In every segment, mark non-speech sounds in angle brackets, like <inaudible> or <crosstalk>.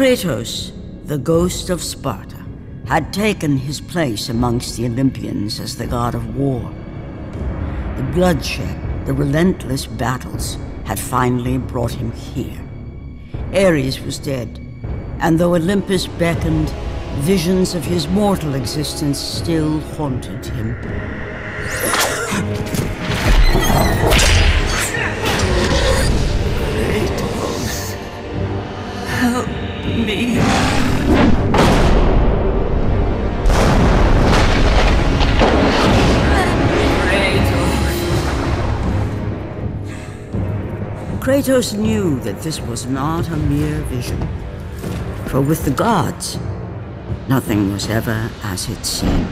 Kratos, the ghost of Sparta, had taken his place amongst the Olympians as the god of war. The bloodshed, the relentless battles, had finally brought him here. Ares was dead, and though Olympus beckoned, visions of his mortal existence still haunted him. Me. Kratos knew that this was not a mere vision. For with the gods, nothing was ever as it seemed.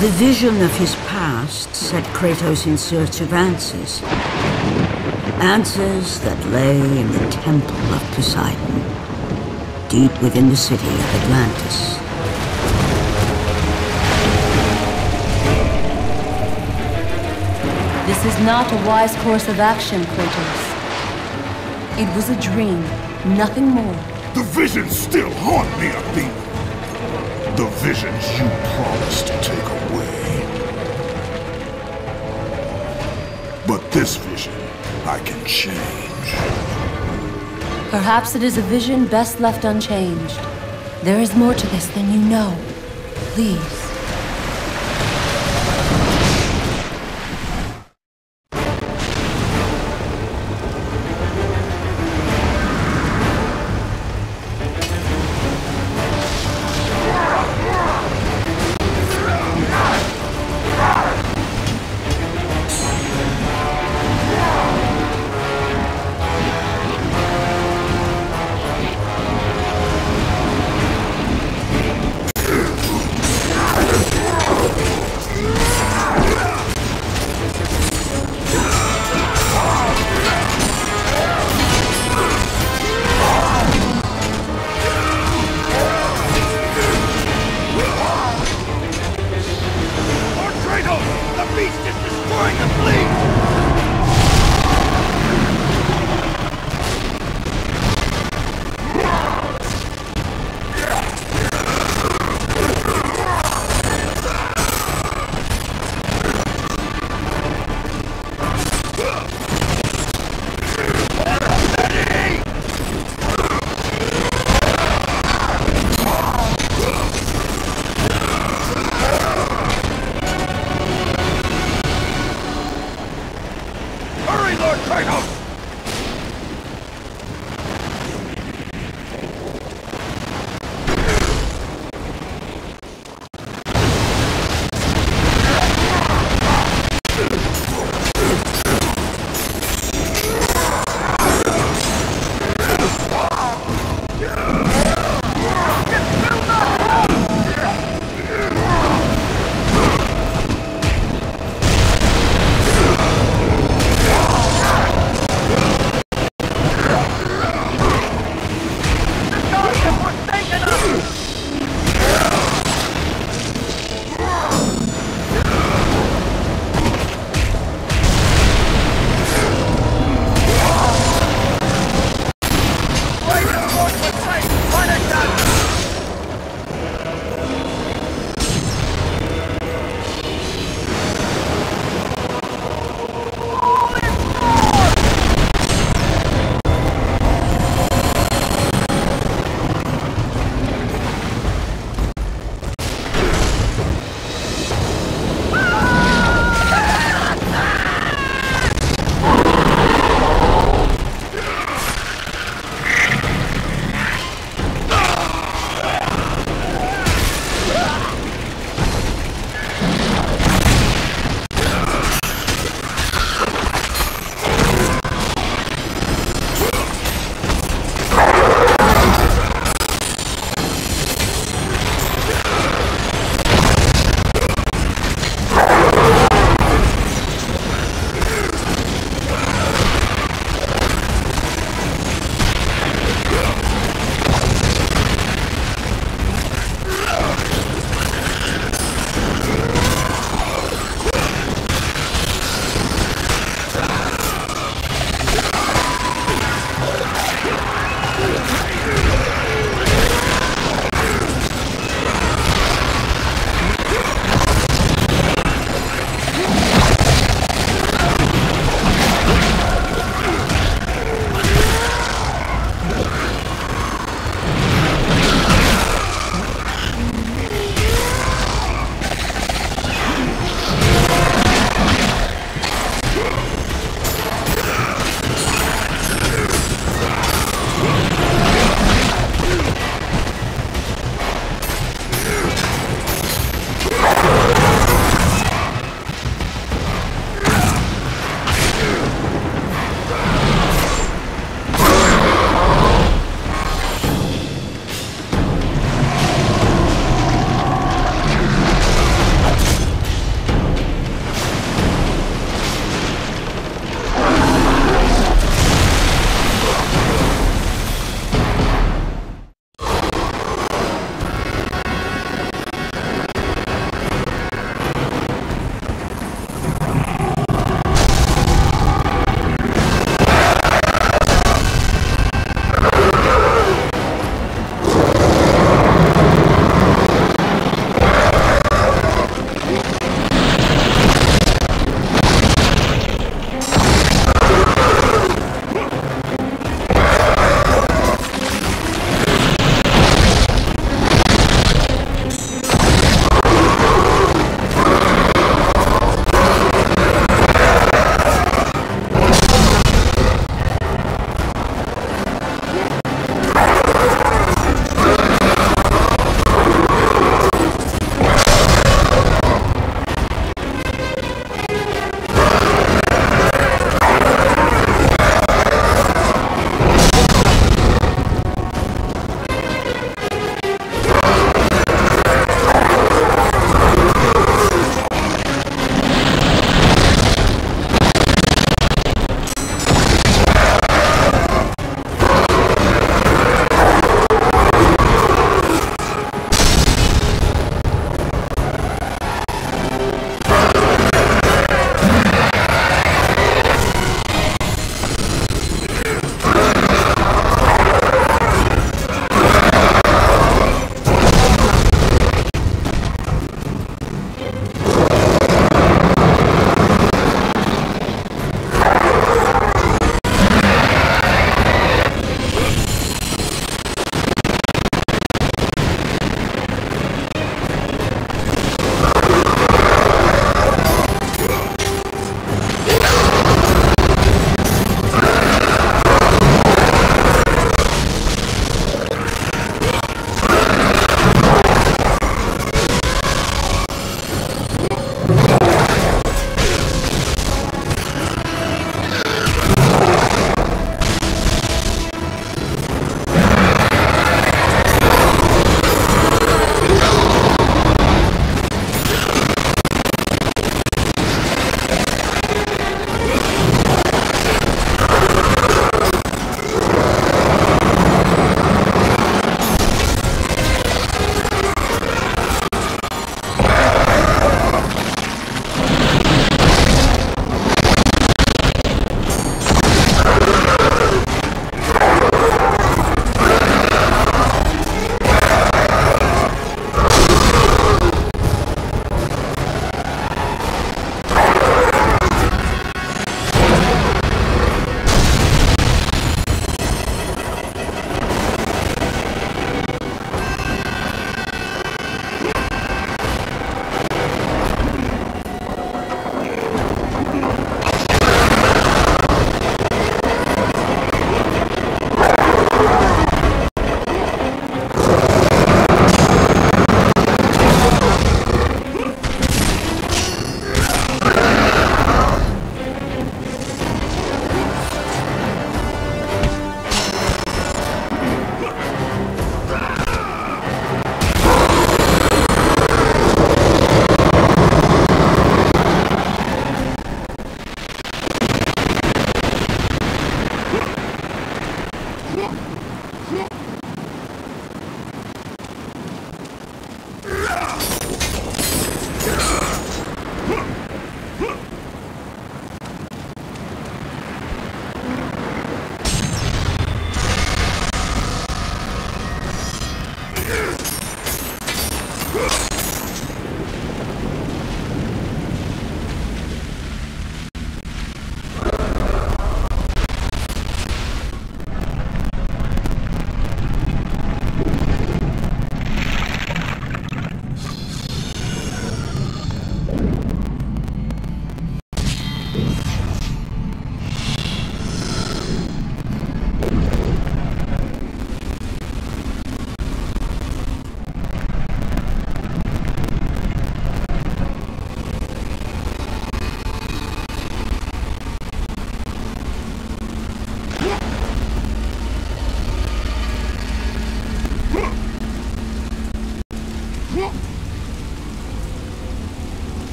The vision of his past set Kratos in search of answers. Answers that lay in the Temple of Poseidon, deep within the city of Atlantis. This is not a wise course of action, Kratos. It was a dream, nothing more. The visions still haunt me, Athena. The visions you promised to take away. But this vision, I can change. Perhaps it is a vision best left unchanged. There is more to this than you know. Please.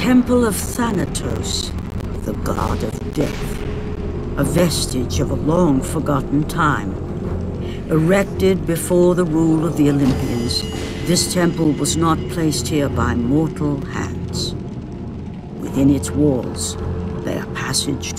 Temple of Thanatos, the god of death. A vestige of a long forgotten time. Erected before the rule of the Olympians, this temple was not placed here by mortal hands. Within its walls lay a passage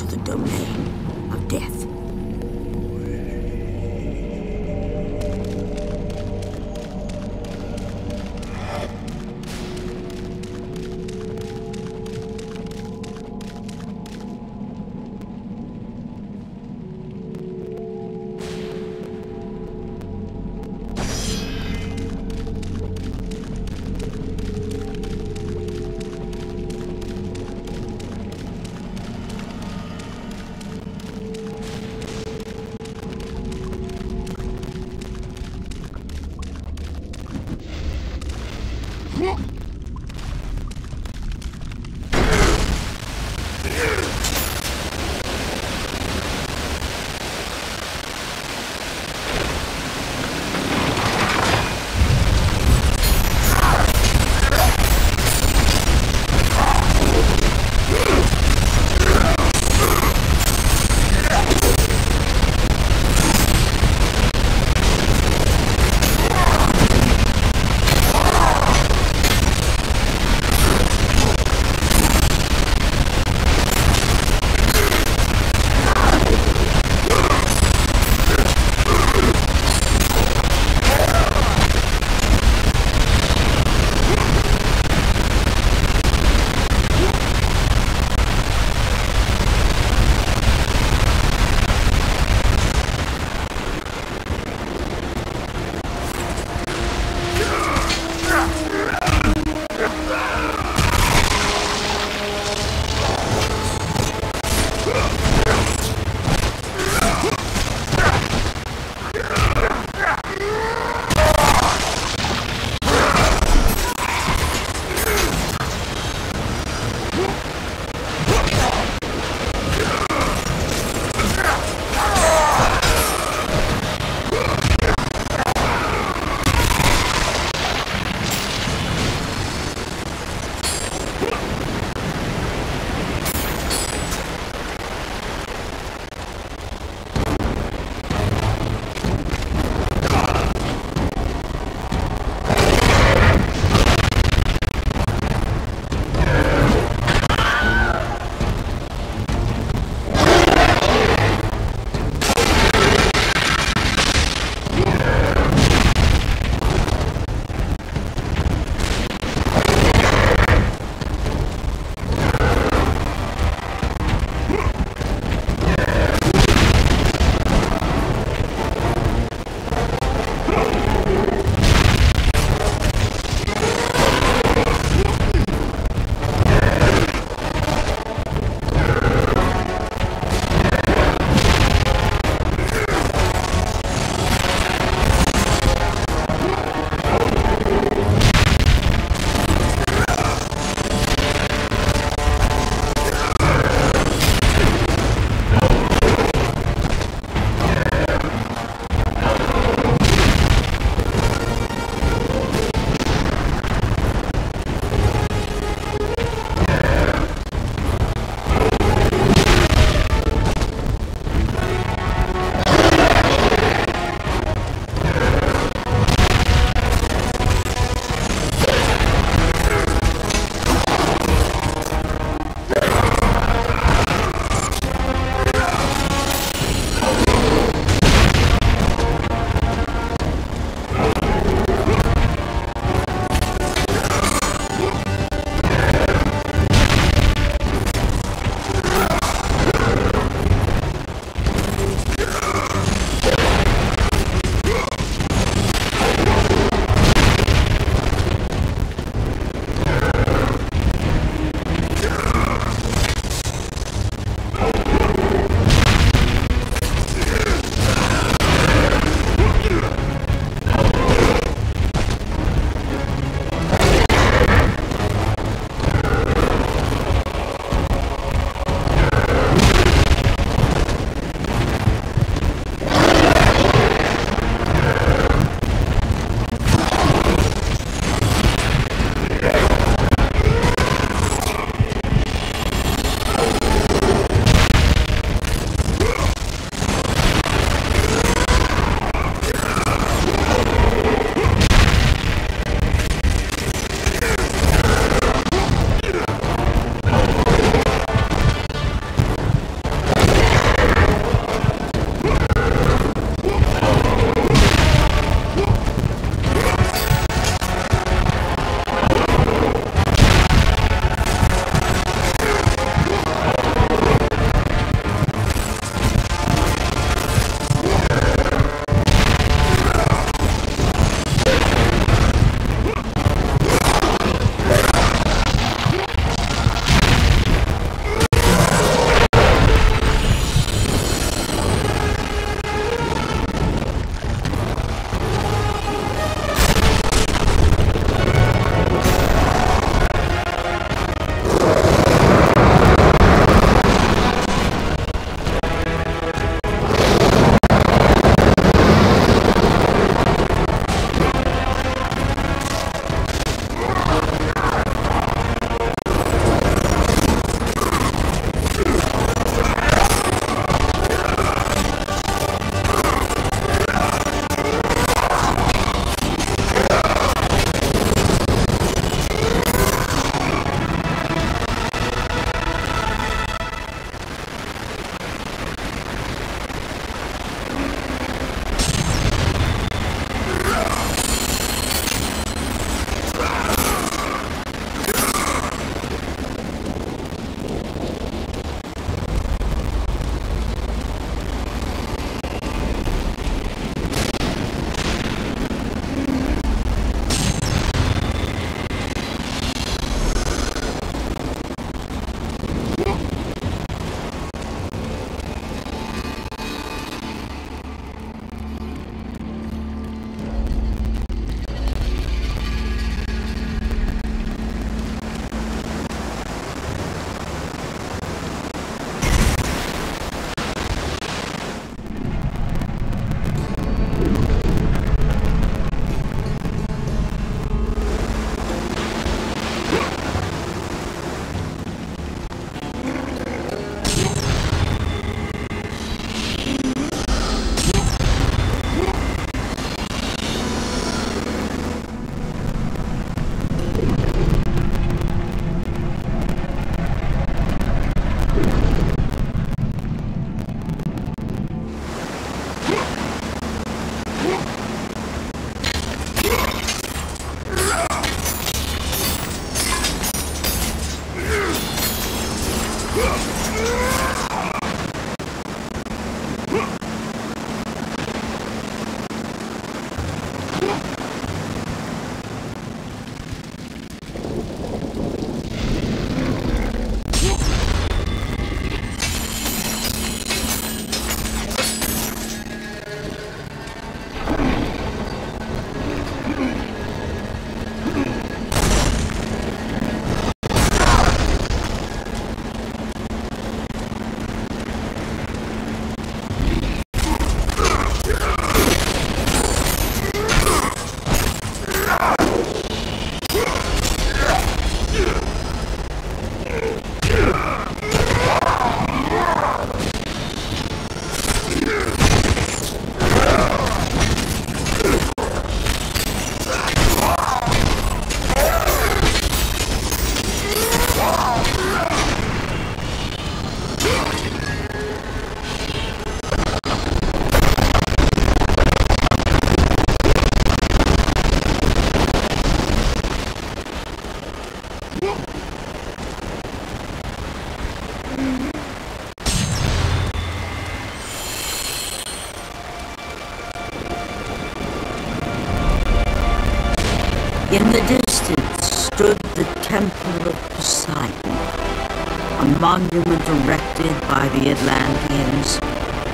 monument erected by the Atlanteans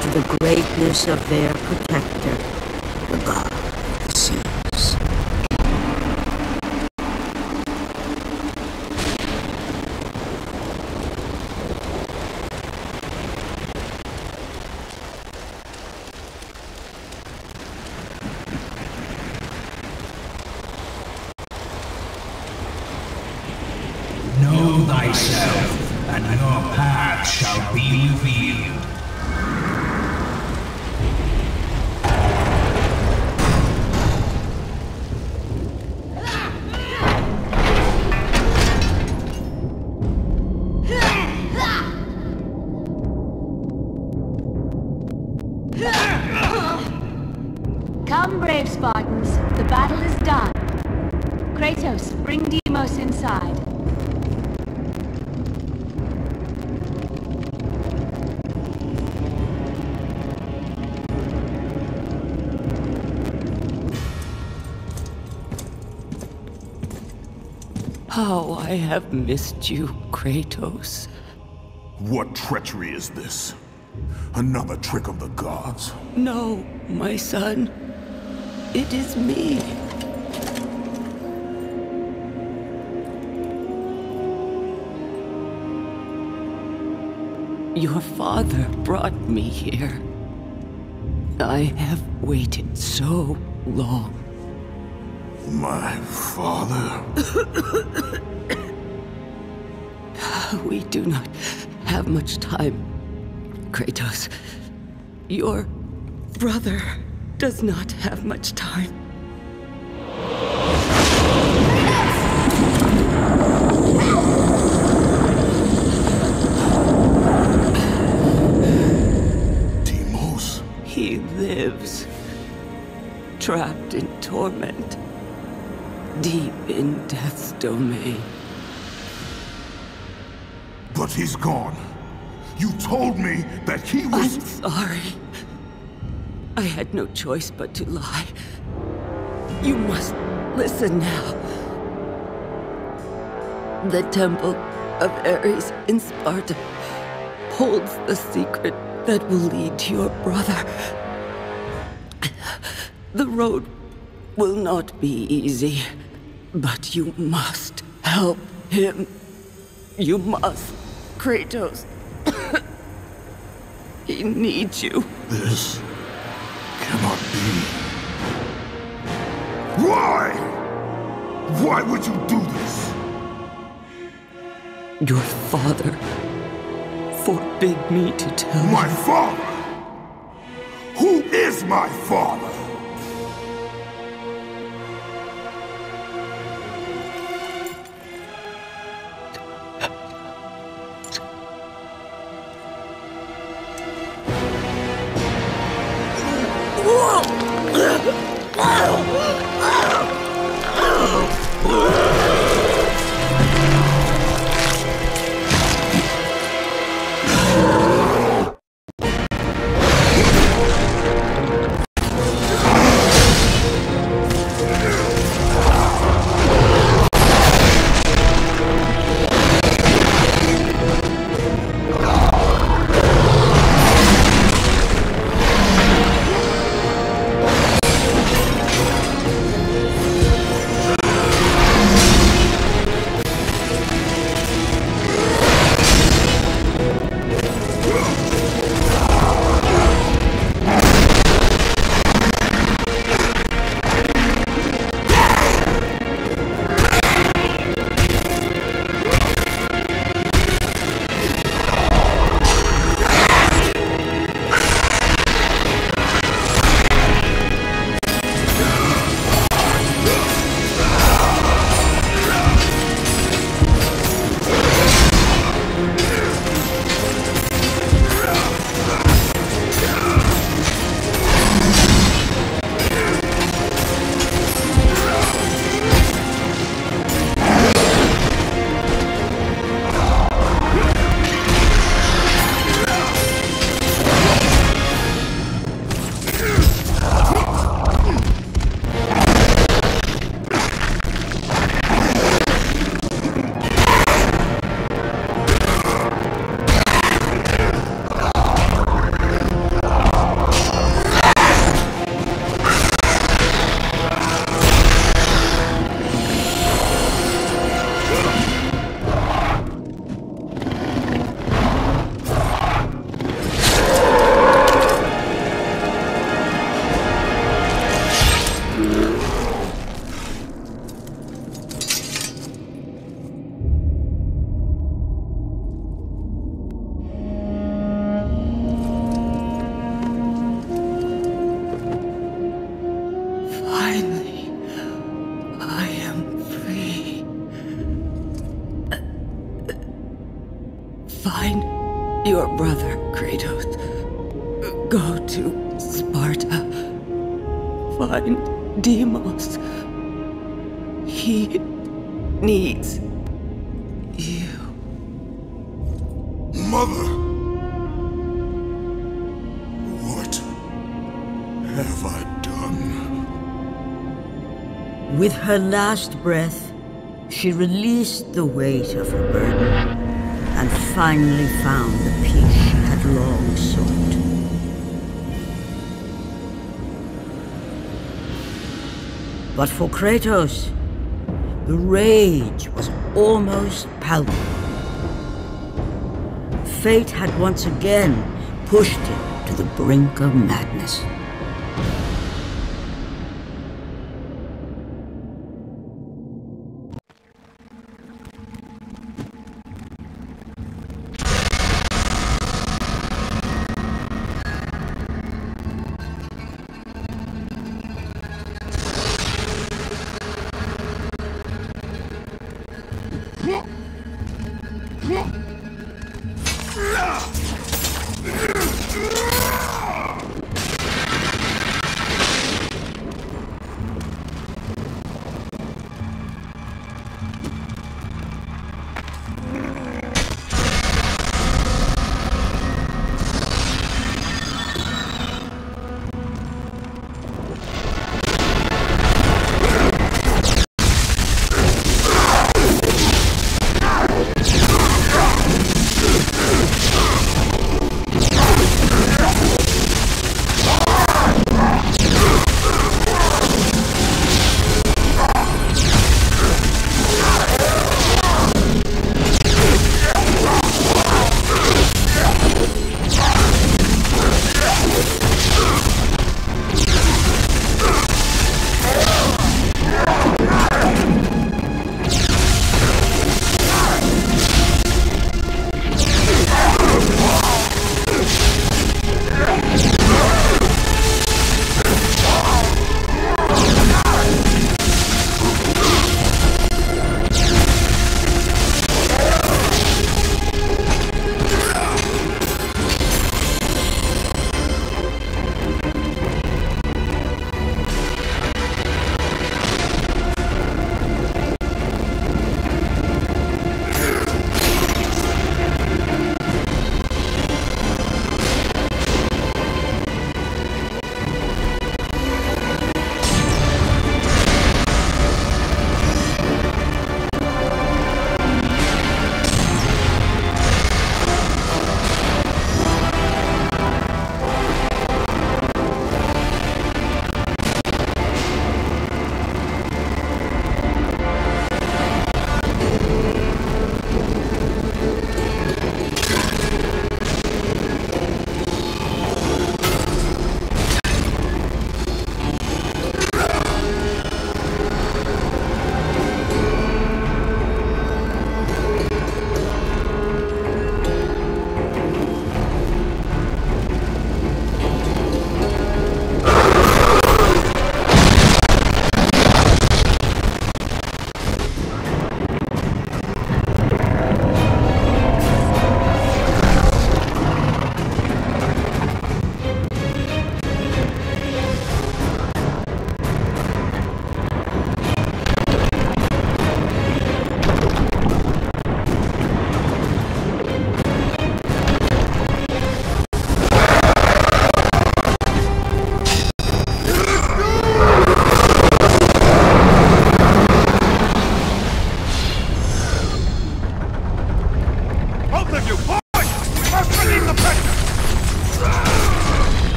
to the greatness of their How I have missed you, Kratos. What treachery is this? Another trick of the gods? No, my son. It is me. Your father brought me here. I have waited so long. My father? <coughs> We do not have much time, Kratos. Your brother does not have much time. Deimos? He lives, trapped in torment, deep in death's domain. But he's gone. You told me that he was- I'm sorry. I had no choice but to lie. You must listen now. The Temple of Ares in Sparta holds the secret that will lead to your brother. The road will not be easy, but you must help him. You must, Kratos. <coughs> he needs you. This cannot be. Why? Why would you do this? Your father forbid me to tell you. My you. father? Who is my father? Deimos. He needs you. Mother! What have I done? With her last breath, she released the weight of her burden and finally found the peace she had long sought. But for Kratos, the rage was almost palpable. Fate had once again pushed him to the brink of madness.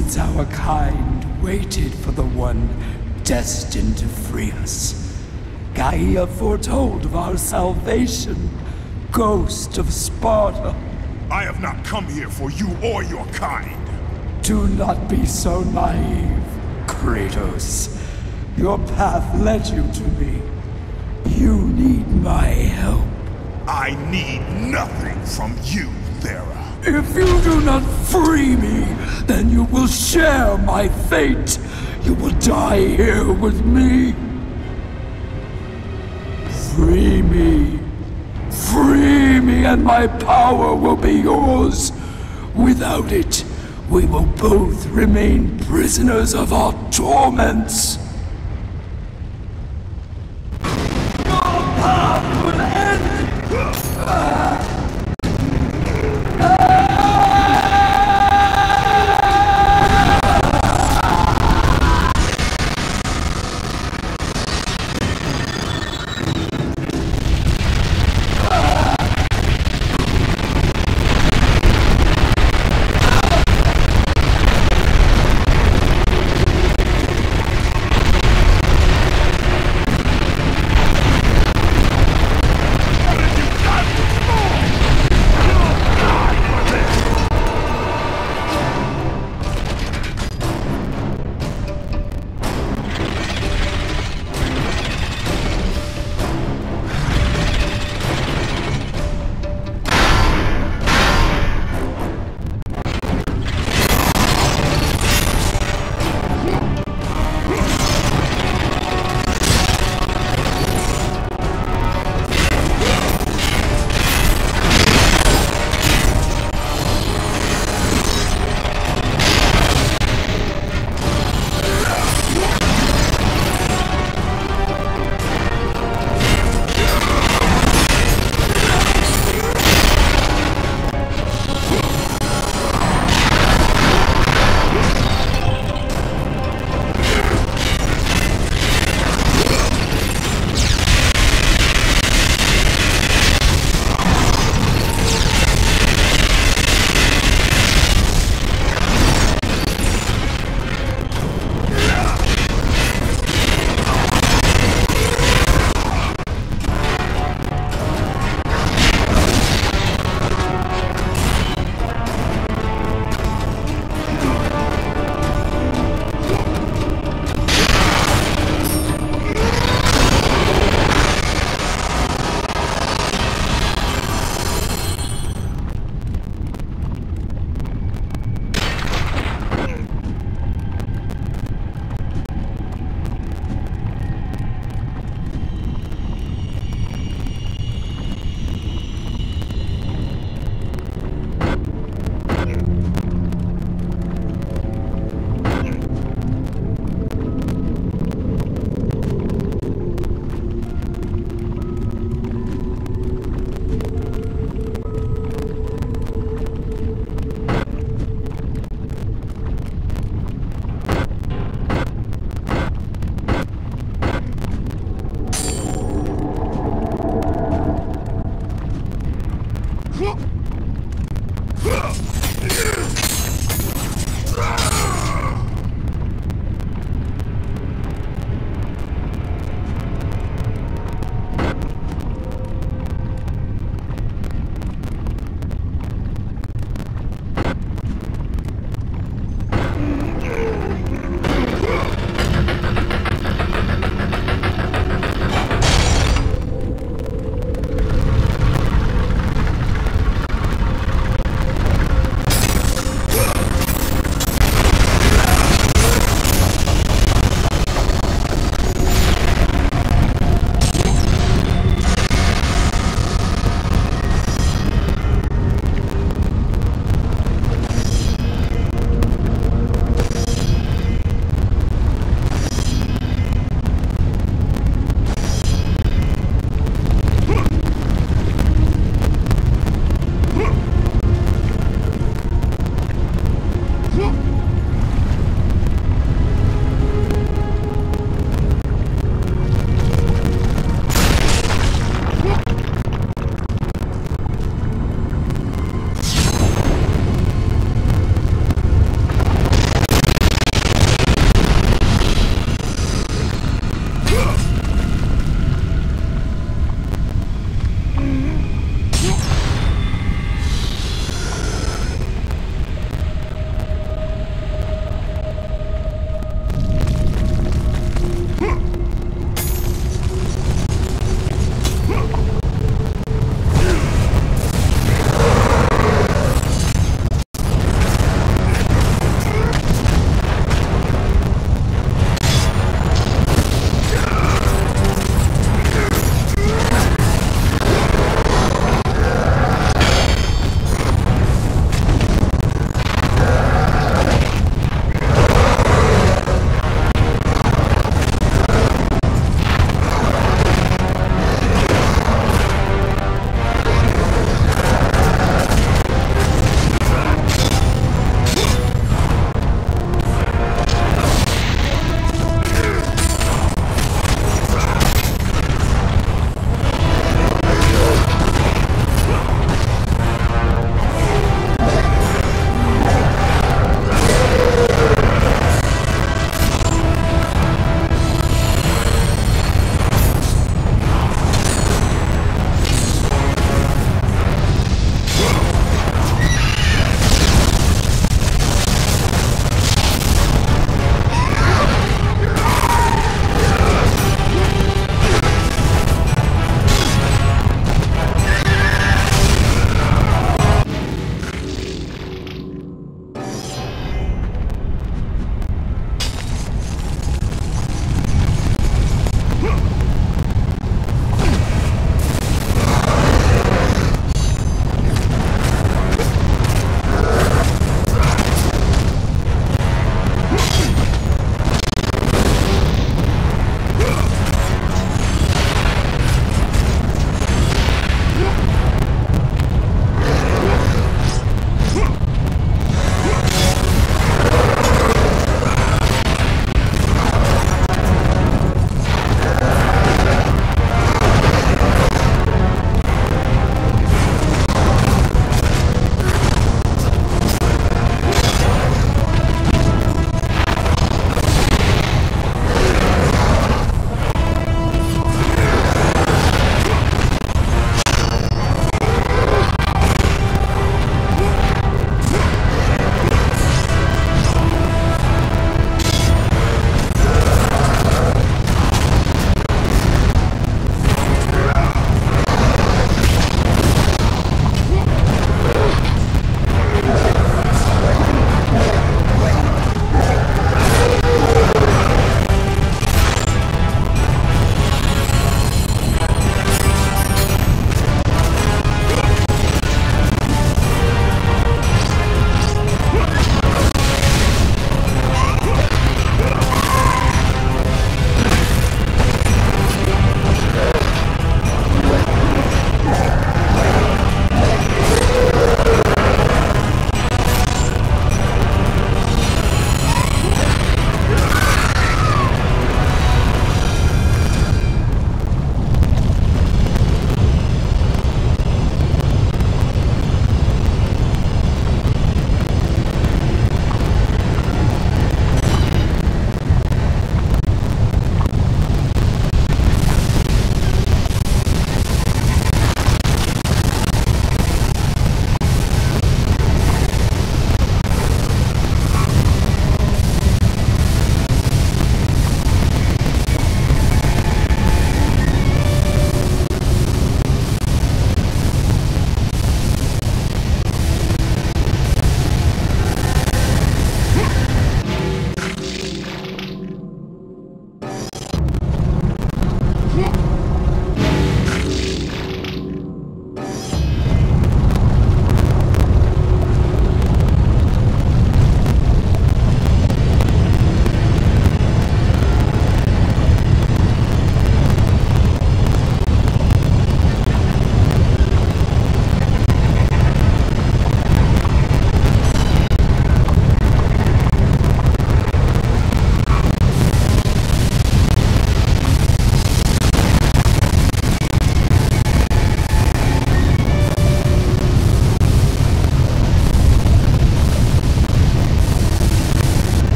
Since our kind waited for the one destined to free us. Gaia foretold of our salvation, Ghost of Sparta. I have not come here for you or your kind. Do not be so naive, Kratos. Your path led you to me. You need my help. I need nothing from you. If you do not free me, then you will share my fate. You will die here with me. Free me. Free me and my power will be yours. Without it, we will both remain prisoners of our torments.